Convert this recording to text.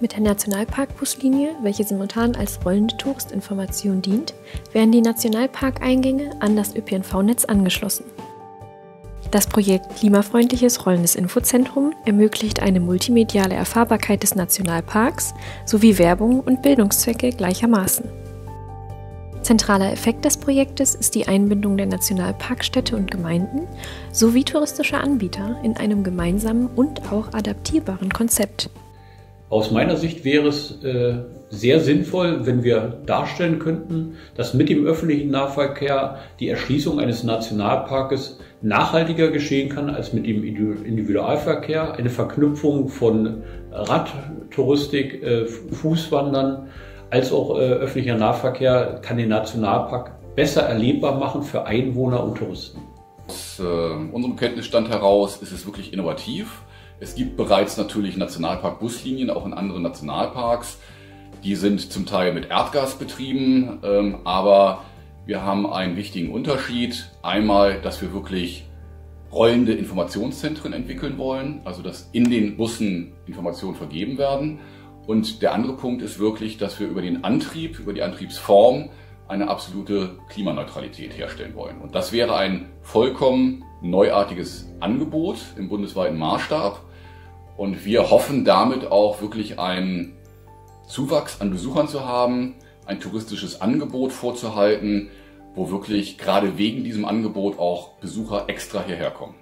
Mit der Nationalparkbuslinie, welche simultan als rollende Touristinformation dient, werden die Nationalparkeingänge an das ÖPNV-Netz angeschlossen. Das Projekt Klimafreundliches Rollendes Infozentrum ermöglicht eine multimediale Erfahrbarkeit des Nationalparks sowie Werbung und Bildungszwecke gleichermaßen. Zentraler Effekt des Projektes ist die Einbindung der Nationalparkstädte und Gemeinden sowie touristischer Anbieter in einem gemeinsamen und auch adaptierbaren Konzept. Aus meiner Sicht wäre es äh, sehr sinnvoll, wenn wir darstellen könnten, dass mit dem öffentlichen Nahverkehr die Erschließung eines Nationalparkes nachhaltiger geschehen kann als mit dem Individualverkehr. Eine Verknüpfung von Radtouristik, äh, Fußwandern als auch äh, öffentlicher Nahverkehr kann den Nationalpark besser erlebbar machen für Einwohner und Touristen. Aus äh, unserem Kenntnisstand heraus ist es wirklich innovativ. Es gibt bereits natürlich Nationalpark-Buslinien, auch in anderen Nationalparks. Die sind zum Teil mit Erdgas betrieben, ähm, aber wir haben einen wichtigen Unterschied. Einmal, dass wir wirklich rollende Informationszentren entwickeln wollen, also dass in den Bussen Informationen vergeben werden. Und der andere Punkt ist wirklich, dass wir über den Antrieb, über die Antriebsform eine absolute Klimaneutralität herstellen wollen. Und das wäre ein vollkommen neuartiges Angebot im bundesweiten Maßstab. Und wir hoffen damit auch wirklich einen Zuwachs an Besuchern zu haben, ein touristisches Angebot vorzuhalten, wo wirklich gerade wegen diesem Angebot auch Besucher extra hierher kommen.